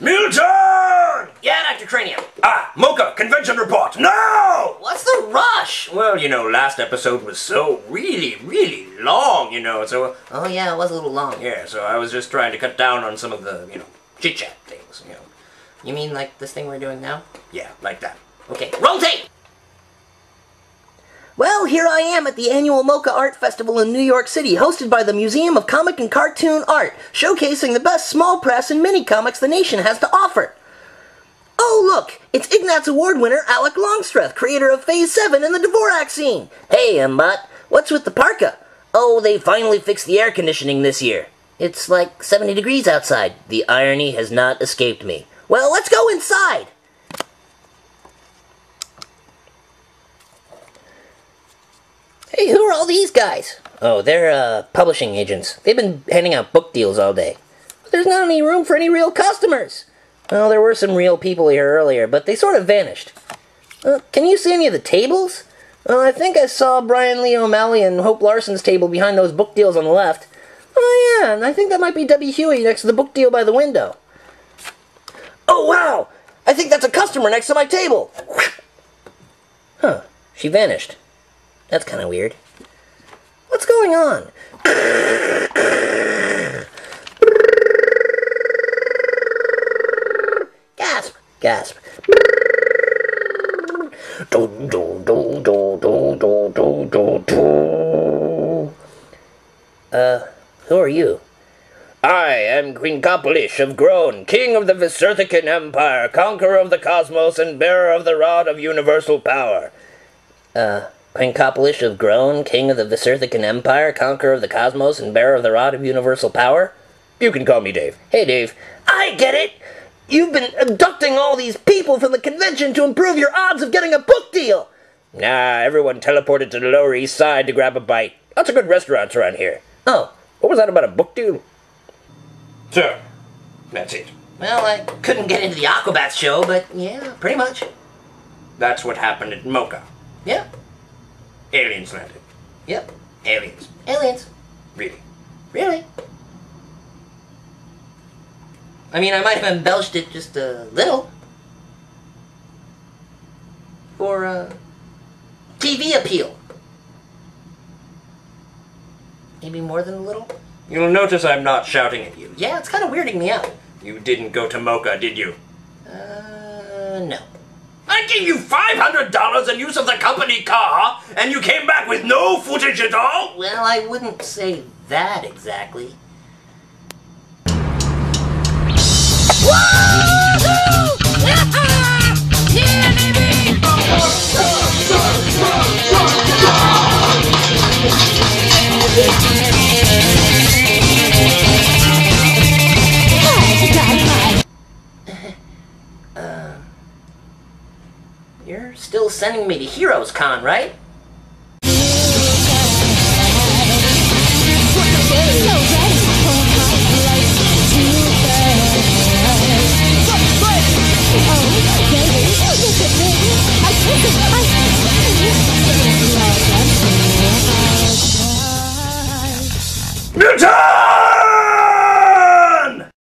Milton! Yeah, Dr. Cranium. Ah, MoCCA, convention report. No! What's the rush? Well, you know, last episode was so really, really long, you know, so, Oh, yeah, it was a little long. yeah, so I was just trying to cut down on some of the, you know, chit chat things, you know. You mean like this thing we're doing now? Yeah, like that. Okay, roll tape! Here I am at the annual MoCCA Art Festival in New York City, hosted by the Museum of Comic and Cartoon Art, showcasing the best small press and mini comics the nation has to offer. Oh, look! It's Ignatz Award winner Alec Longstreth, creator of Phase 7 and the Dvorak Zine! Hey, Mbot, what's with the parka? Oh, they finally fixed the air conditioning this year. It's like 70 degrees outside. The irony has not escaped me. Well, let's go inside! Hey, who are all these guys? Oh, they're uh, publishing agents. They've been handing out book deals all day. But there's not any room for any real customers. Well, there were some real people here earlier, but they sort of vanished. Uh, can you see any of the tables? Well, I think I saw Brian Lee O'Malley and Hope Larson's table behind those book deals on the left. Oh, yeah, and I think that might be Debbie Huey next to the book deal by the window. Oh, wow! I think that's a customer next to my table! Huh, she vanished. That's kind of weird. What's going on? Gasp! Gasp. Do, do, do, do, do, do, do, do, do. Uh, who are you? I am Quincopolish of Groan, king of the Visurthican Empire, conqueror of the cosmos, and bearer of the rod of universal power. Uh, Quincopolish of Groan, king of the Visurthican Empire, conqueror of the cosmos, and bearer of the rod of universal power? You can call me Dave. Hey, Dave. I get it! You've been abducting all these people from the convention to improve your odds of getting a book deal! Nah, everyone teleported to the Lower East Side to grab a bite. Lots of good restaurants around here. Oh, What was that about a book deal? So, that's it. Well, I couldn't get into the Aquabats show, but yeah, pretty much. That's what happened at MoCCA. Yeah, Aliens landed. yep. Aliens. Aliens. Really. Really? I mean, I might have embellished it just a little. For, uh, TV appeal. Maybe more than a little? You'll notice I'm not shouting at you. Yeah, it's kind of weirding me out. You didn't go to MoCCA, did you? No. I gave you $500 in use of the company car, and you came back with no footage at all? Well, I wouldn't say that exactly. You're still sending me to Heroes Con, right?